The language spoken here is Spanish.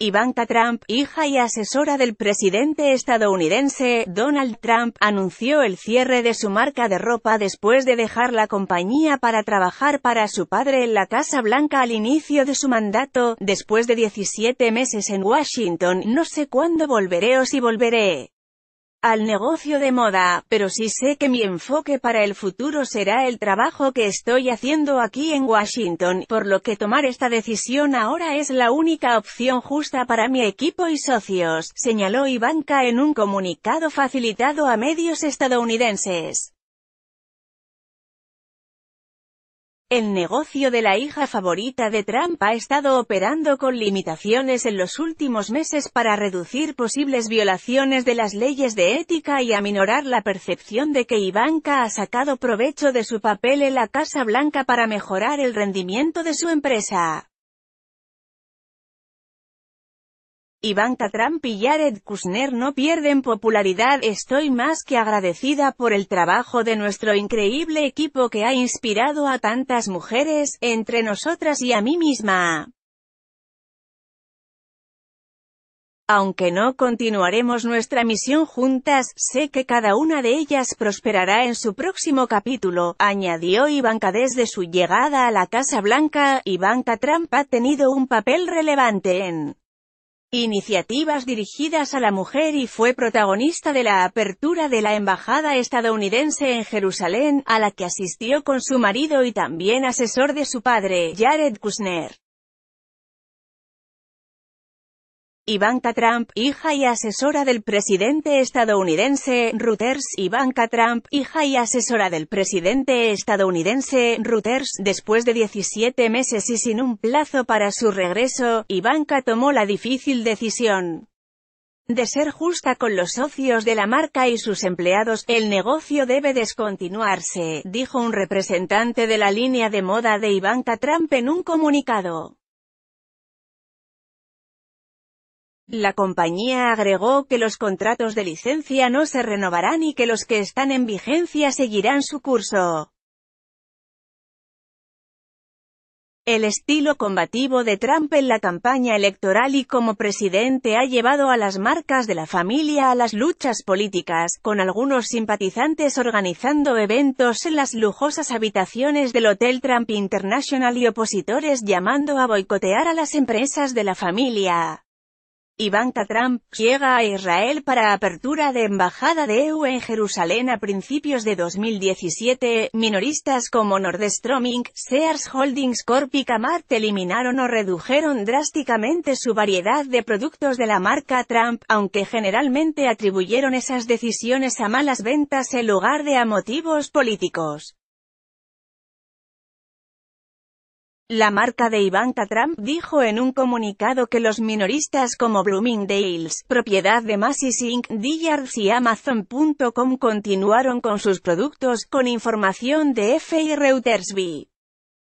Ivanka Trump, hija y asesora del presidente estadounidense, Donald Trump, anunció el cierre de su marca de ropa después de dejar la compañía para trabajar para su padre en la Casa Blanca al inicio de su mandato, después de 17 meses en Washington, no sé cuándo volveré o si volveré al negocio de moda, pero sí sé que mi enfoque para el futuro será el trabajo que estoy haciendo aquí en Washington, por lo que tomar esta decisión ahora es la única opción justa para mi equipo y socios, señaló Ivanka en un comunicado facilitado a medios estadounidenses. El negocio de la hija favorita de Trump ha estado operando con limitaciones en los últimos meses para reducir posibles violaciones de las leyes de ética y aminorar la percepción de que Ivanka ha sacado provecho de su papel en la Casa Blanca para mejorar el rendimiento de su empresa. Ivanka Trump y Jared Kushner no pierden popularidad. Estoy más que agradecida por el trabajo de nuestro increíble equipo que ha inspirado a tantas mujeres, entre nosotras y a mí misma. Aunque no continuaremos nuestra misión juntas, sé que cada una de ellas prosperará en su próximo capítulo, añadió Ivanka desde su llegada a la Casa Blanca. Ivanka Trump ha tenido un papel relevante en iniciativas dirigidas a la mujer y fue protagonista de la apertura de la embajada estadounidense en Jerusalén, a la que asistió con su marido y también asesor de su padre, Jared Kushner. Ivanka Trump, hija y asesora del presidente estadounidense, Reuters, Ivanka Trump, hija y asesora del presidente estadounidense, Reuters, después de 17 meses y sin un plazo para su regreso, Ivanka tomó la difícil decisión de ser justa con los socios de la marca y sus empleados, el negocio debe descontinuarse, dijo un representante de la línea de moda de Ivanka Trump en un comunicado. La compañía agregó que los contratos de licencia no se renovarán y que los que están en vigencia seguirán su curso. El estilo combativo de Trump en la campaña electoral y como presidente ha llevado a las marcas de la familia a las luchas políticas, con algunos simpatizantes organizando eventos en las lujosas habitaciones del Hotel Trump International y opositores llamando a boicotear a las empresas de la familia. Ivanka Trump, llega a Israel para apertura de embajada de EU en Jerusalén a principios de 2017, minoristas como Nordstrom Inc., Sears Holdings Corp y Kmart eliminaron o redujeron drásticamente su variedad de productos de la marca Trump, aunque generalmente atribuyeron esas decisiones a malas ventas en lugar de a motivos políticos. La marca de Ivanka Trump dijo en un comunicado que los minoristas como Bloomingdale's, propiedad de Macy's Inc., Dillard's y Amazon.com continuaron con sus productos, con información de F. y Reuters